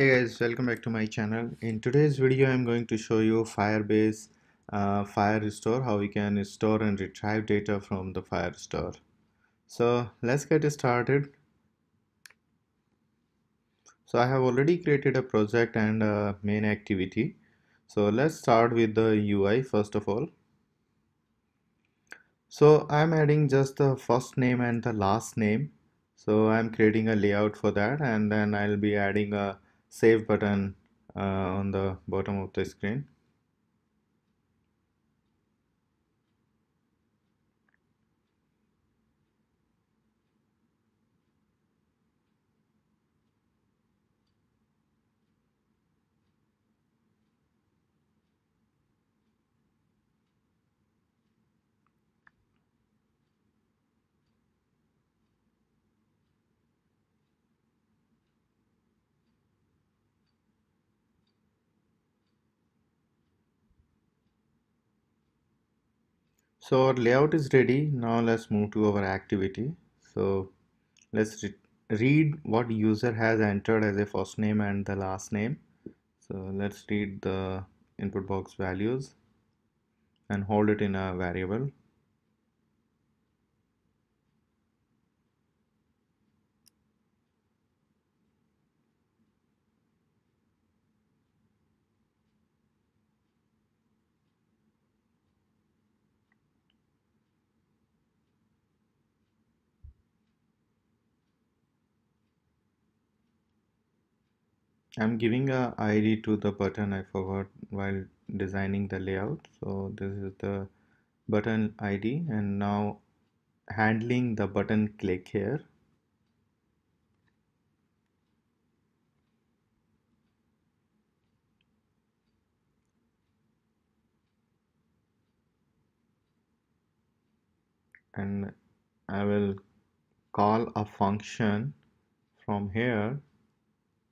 Hey guys, welcome back to my channel. In today's video, I'm going to show you Firebase uh, Firestore, how we can store and retrieve data from the Firestore So let's get started. So I have already created a project and a main activity. So let's start with the UI first of all. So I'm adding just the first name and the last name. So I'm creating a layout for that and then I'll be adding a save button uh, on the bottom of the screen so our layout is ready. Now let's move to our activity. So let's re read what user has entered as a first name and the last name. So let's read the input box values and hold it in a variable I'm giving a ID to the button I forgot while designing the layout. So this is the button ID and now handling the button click here. And I will call a function from here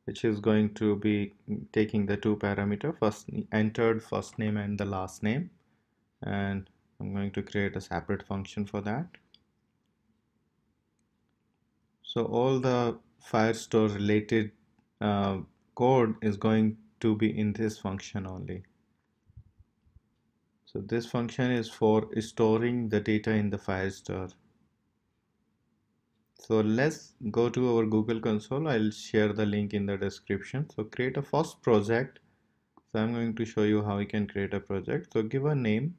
which is going to be taking the two parameter first entered first name and the last name. And I'm going to create a separate function for that. So all the Firestore related uh, code is going to be in this function only. So this function is for storing the data in the Firestore so let's go to our google console. I'll share the link in the description. So create a first project. So i'm going to show you how we can create a project. So give a name.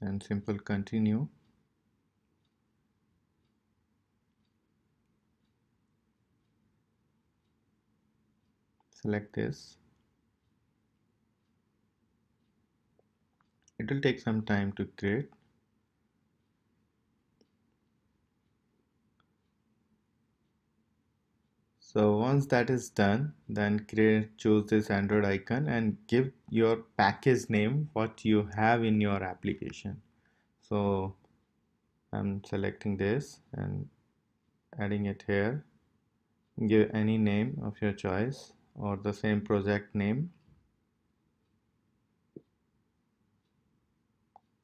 And simple continue. Select this it will take some time to create. So once that is done then create choose this android icon and give your package name what you have in your application. So I'm selecting this and adding it here. Give any name of your choice or the same project name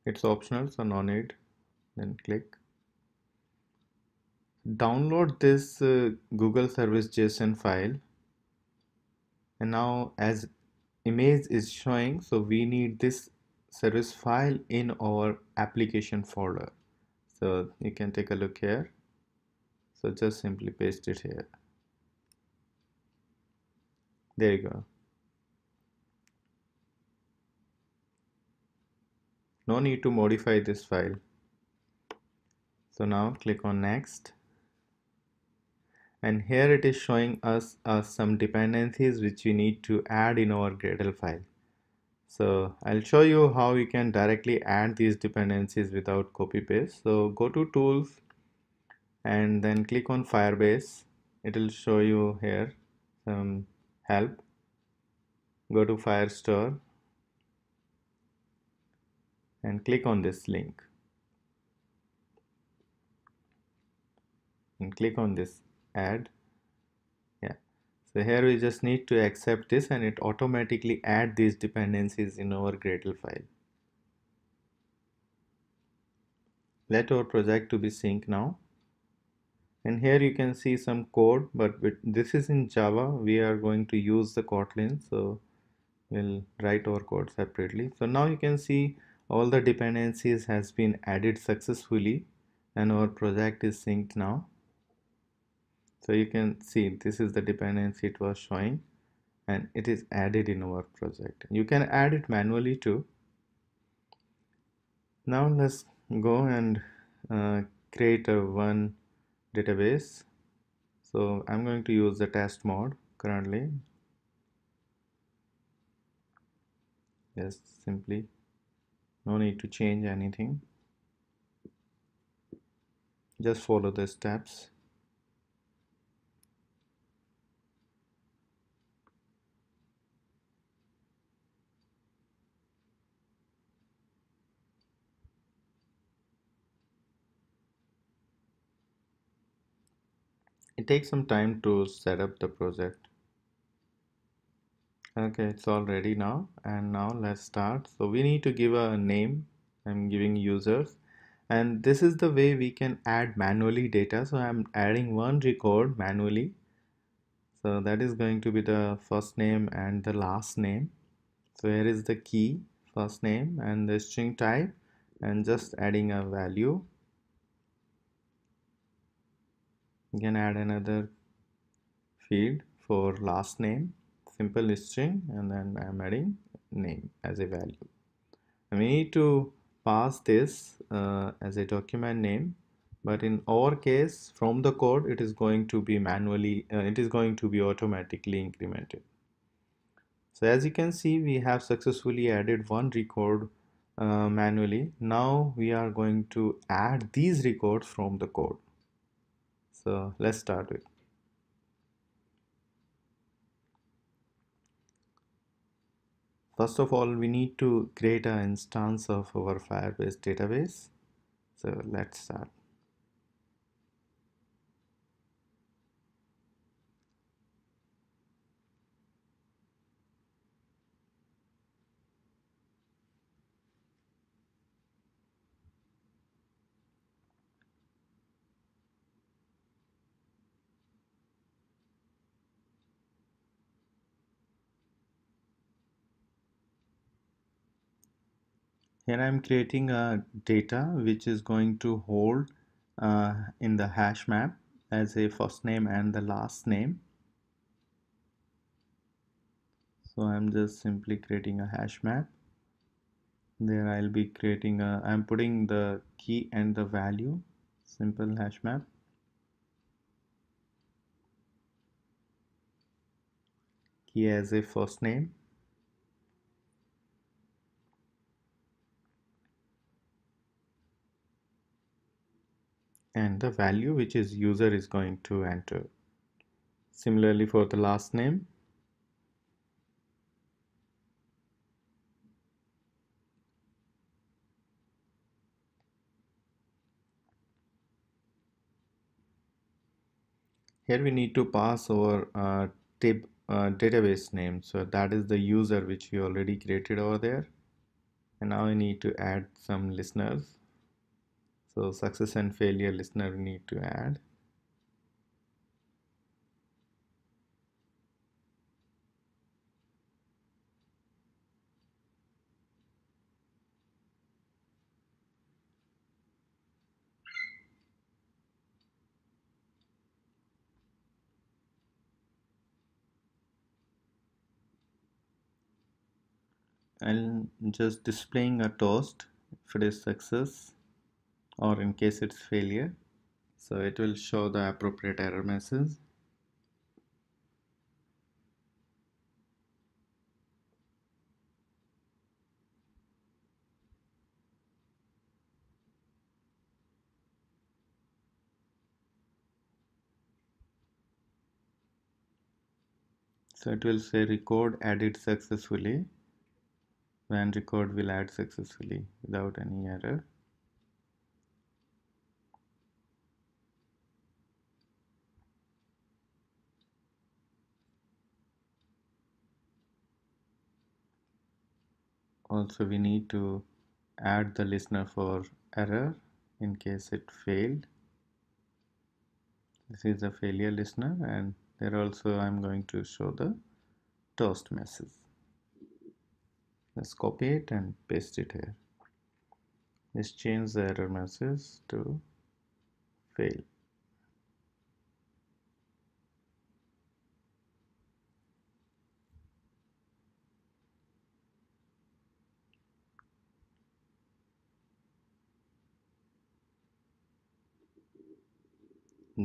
it's optional so no need then click. Download this uh, google service json file. And now as image is showing so we need this service file in our application folder. So you can take a look here. So just simply paste it here. There you go no need to modify this file. So now click on next. And here it is showing us uh, some dependencies which we need to add in our Gradle file. So I'll show you how you can directly add these dependencies without copy paste. So go to tools and then click on Firebase. It will show you here some help. Go to Firestore and click on this link. And click on this add. Yeah. So here we just need to accept this and it automatically add these dependencies in our Gradle file. Let our project to be synced now. And here you can see some code but this is in Java. We are going to use the Kotlin so we'll write our code separately. So now you can see all the dependencies has been added successfully and our project is synced now. So you can see this is the dependency it was showing and it is added in our project. You can add it manually too. Now let's go and uh, create a one database. So I'm going to use the test mode currently. Just simply no need to change anything. Just follow the steps. It takes some time to set up the project okay it's all ready now. And now let's start. So we need to give a name. I'm giving users. And this is the way we can add manually data. So I'm adding one record manually. So that is going to be the first name and the last name. So here is the key first name and the string type and just adding a value. You can add another field for last name simple string and then I'm adding name as a value. And we need to pass this uh, as a document name but in our case from the code it is going to be manually uh, it is going to be automatically incremented. So as you can see we have successfully added one record uh, manually. Now we are going to add these records from the code. So let's start with first of all we need to create an instance of our firebase database. So let's start here I'm creating a data which is going to hold uh, in the hash map as a first name and the last name. So I'm just simply creating a hash map. There I'll be creating a I'm putting the key and the value simple hash map. Key as a first name and the value which is user is going to enter. Similarly for the last name, here we need to pass our uh, uh, database name. So that is the user which we already created over there. And now we need to add some listeners so success and failure listener need to add. And just displaying a toast if it is success or in case it's failure. So it will show the appropriate error message so it will say record added successfully. When record will add successfully without any error also we need to add the listener for error in case it failed. This is the failure listener and there also I'm going to show the toast message let's copy it and paste it here. Let's change the error message to fail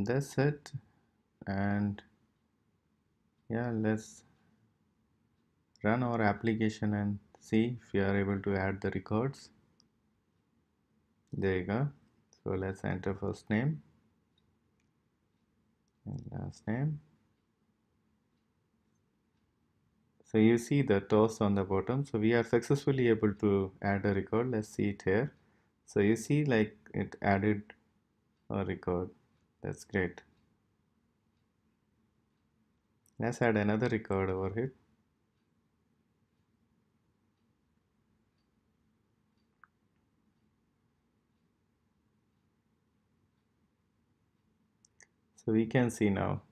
that's it. And yeah let's run our application and see if we are able to add the records. There you go. So let's enter first name and last name. So you see the toast on the bottom. So we are successfully able to add a record. Let's see it here. So you see like it added a record that's great. Let's add another record over here. So we can see now.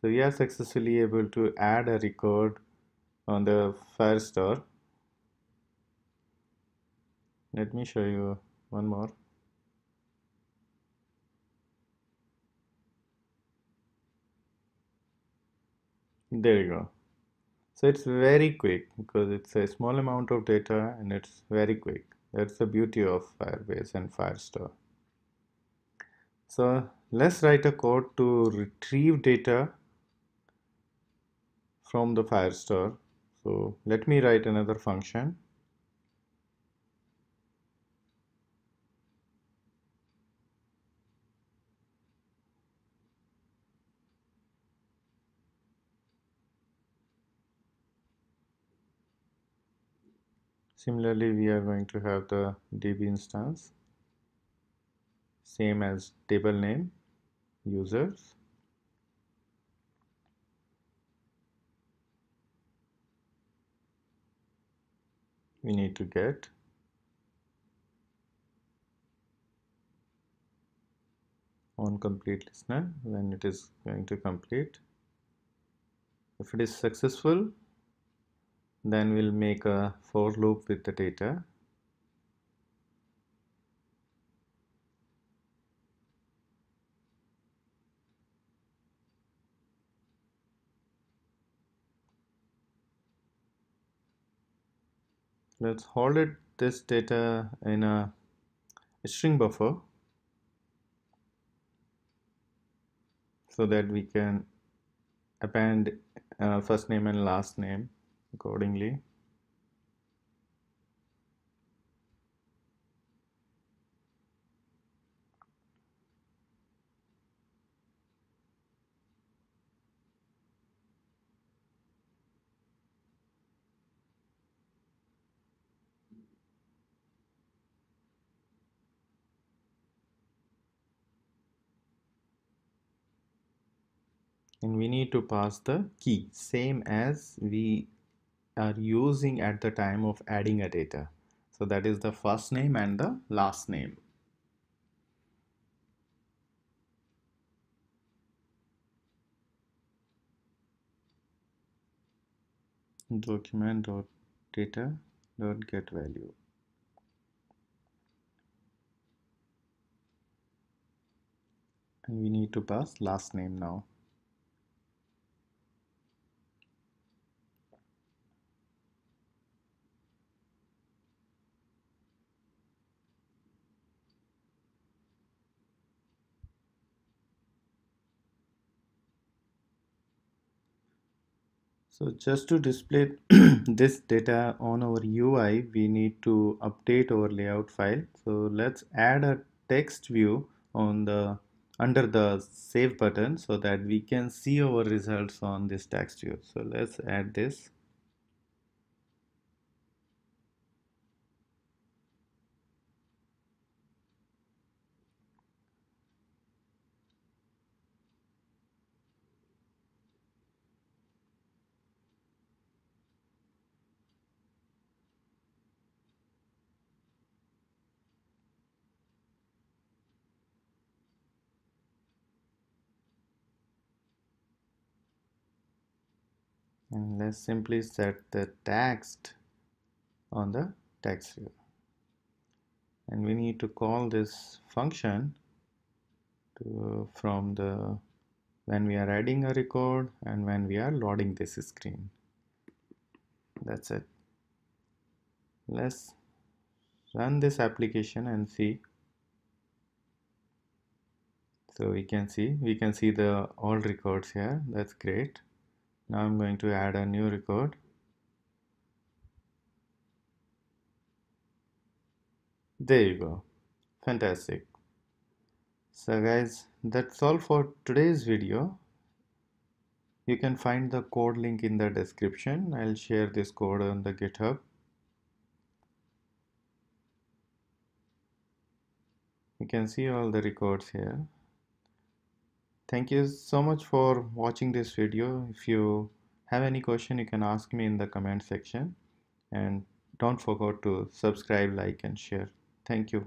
So we are successfully able to add a record on the Firestore let me show you one more there you go. So it's very quick because it's a small amount of data and it's very quick. That's the beauty of Firebase and Firestore. So let's write a code to retrieve data from the Firestore. So let me write another function Similarly, we are going to have the DB instance, same as table name, users. We need to get on complete listener when it is going to complete. If it is successful, then we'll make a for loop with the data. Let's hold it this data in a string buffer so that we can append uh, first name and last name accordingly. And we need to pass the key same as we are using at the time of adding a data. So that is the first name and the last name. document dot data dot get value and we need to pass last name now So just to display this data on our UI, we need to update our layout file. So let's add a text view on the under the save button so that we can see our results on this text view. So let's add this. And let's simply set the text on the text view and we need to call this function to, from the when we are adding a record and when we are loading this screen. That's it. Let's run this application and see. So we can see we can see the all records here. That's great now I'm going to add a new record. There you go. Fantastic. So guys that's all for today's video. You can find the code link in the description. I'll share this code on the github. You can see all the records here thank you so much for watching this video. If you have any question you can ask me in the comment section. And don't forget to subscribe like and share. Thank you